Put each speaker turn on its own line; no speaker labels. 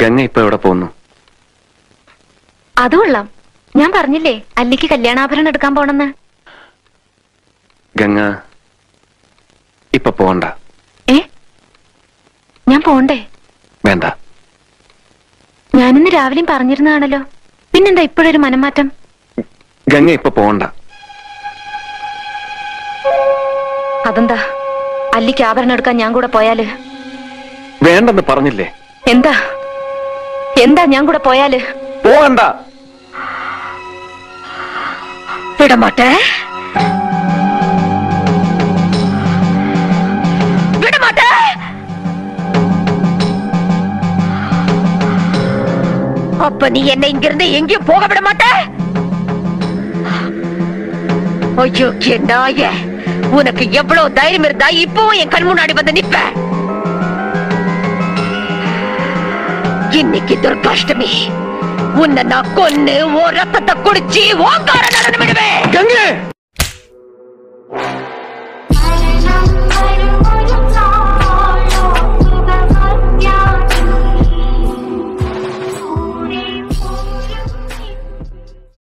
ഗംഗ ഇപ്പൊ എവിടെ പോകുന്നു?
അത് കൊള്ളാം. ഞാൻ പറഞ്ഞില്ലേ അല്ലിക്ക് കല്യാണാഭരണം എടുക്കാൻ പോണെന്ന്.
ഗംഗ ഇപ്പൊ പോണ്ട.
ഏ? ഞാൻ പോണ്ടേ?
വേണ്ട.
ഞാനിന്ന് രാവിലെയും പറഞ്ഞിരുന്നതാണല്ലോ. പിന്നെന്താ ഇപ്പോഴൊരു മനംമാറ്റം?
ഗംഗ ഇപ്പൊ പോണ്ട.
അതെന്താ? അല്ലിക്ക് ആഭരണം എടുക്കാൻ ഞാൻ കൂടെ പോയാൽ?
വേണ്ടെന്ന് പറഞ്ഞില്ലേ?
എന്താ? എന്താ ഞാൻ കൂടെ പോയാല്
പോകണ്ട
വിടമാട്ടെ വിടമാട്ടെ அப்ப நீ என்ன இங்கிருந்து எங்கேயும் போக விட மாட்ட ஐயோ நாய உனக்கு எவ்வளவு தைரியம் இருந்தா இப்பவும் என் கண் முன்னாடி வந்து நிப்ப இன்னைக்கு துர்காஷ்டமி. உன்னை நான் கொன்னு ஓ ரத்தத்தை குடிச்சு ஓங்கார நடனம் விடுவேன்